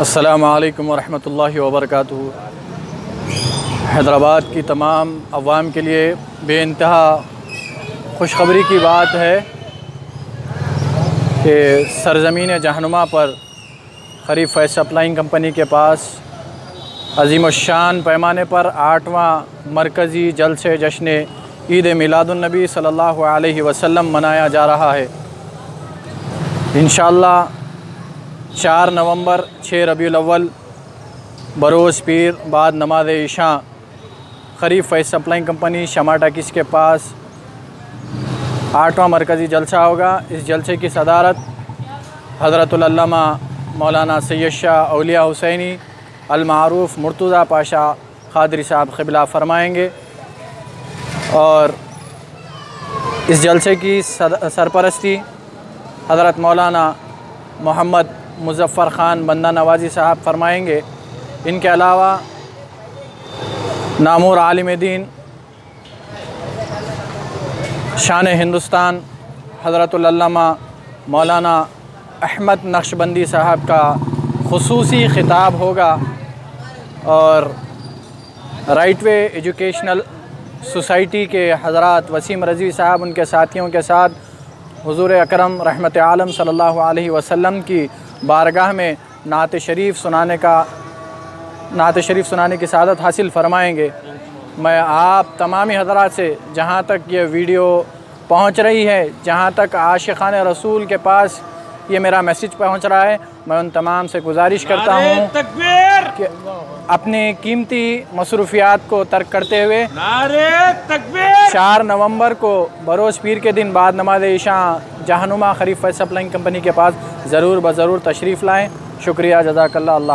السلام علیکم ورحمۃ اللہ وبرکاتہ۔ حیدرآباد کی تمام عوام کے لیے بے انتہا خوشخبری کی بات ہے کہ سرزمین جہنما پر خریف فیض سپلائنگ کمپنی کے پاس عظیم الشان پیمانے پر آٹھواں مرکزی جلسہ جشن عید میلاد النبی صلی اللہ علیہ وسلم منایا جا رہا ہے۔ انشاءاللہ چار نومبر، چھ ربیع الاول، بروز پیر، بعد نماز عشاء، خریف فیض سپلائنگ کمپنی شما ٹاکیز کے پاس، آٹھواں مرکزی جلسہ ہوگا۔ اس جلسے کی صدارت حضرت العلامہ مولانا سید شاہ اولیاء حسینی، المعروف مرتضیٰ پاشا قادری صاحب قبلہ فرمائیں گے۔ اور اس جلسے کی سرپرستی حضرت مولانا محمد مظفر خان بندہ نوازی صاحب فرمائیں گے۔ ان کے علاوہ نامور عالم دین، شان ہندوستان، حضرت العلامہ مولانا احمد نقشبندی صاحب کا خصوصی خطاب ہوگا اور رائٹ وے ایجوکیشنل سوسائٹی کے حضرات وسیم رضوی صاحب، ان کے ساتھیوں کے ساتھ حضور اکرم رحمت عالم صلی اللہ علیہ وسلم کی بارگاہ میں نعت شریف سنانے کا نعت شریف سنانے کی سعادت حاصل فرمائیں گے۔ میں آپ تمامی حضرات سے جہاں تک یہ ویڈیو پہنچ رہی ہے، جہاں تک عاشقان رسول کے پاس یہ میرا میسیج پہنچ رہا ہے۔ میں ان تمام سے گزارش کرتا ہوں تکبیر! کہ اپنی قیمتی مصروفیات کو ترک کرتے ہوئے تکبیر! چار نومبر کو بروز پیر کے دن بعد نماز عشاء جہنما خریف فیض سپلائنگ کمپنی کے پاس ضرور بضرور تشریف لائیں۔ شکریہ جزاک اللہ اللہ